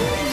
Woo!